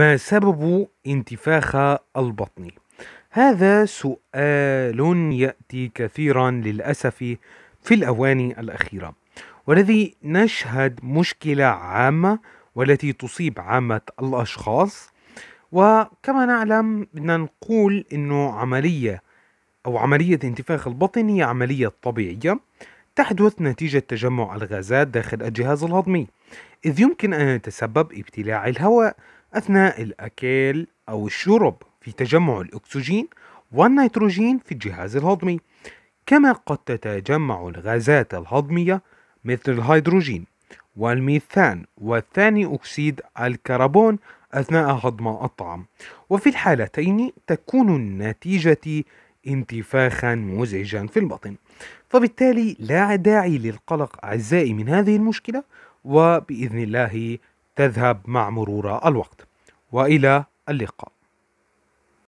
ما سبب انتفاخ البطن؟ هذا سؤال يأتي كثيرا للأسف في الأواني الأخيرة والذي نشهد مشكلة عامة والتي تصيب عامة الأشخاص وكما نعلم بدنا نقول إنه عملية أو عملية انتفاخ البطن هي عملية طبيعية تحدث نتيجة تجمع الغازات داخل الجهاز الهضمي إذ يمكن أن يتسبب ابتلاع الهواء أثناء الأكل أو الشرب في تجمع الأكسجين والنيتروجين في الجهاز الهضمي كما قد تتجمع الغازات الهضمية مثل الهيدروجين والميثان والثاني أكسيد الكربون أثناء هضم الطعام. وفي الحالتين تكون النتيجة انتفاخا مزعجا في البطن. فبالتالي لا داعي للقلق أعزائي من هذه المشكلة وبإذن الله تذهب مع مرور الوقت. وإلى اللقاء.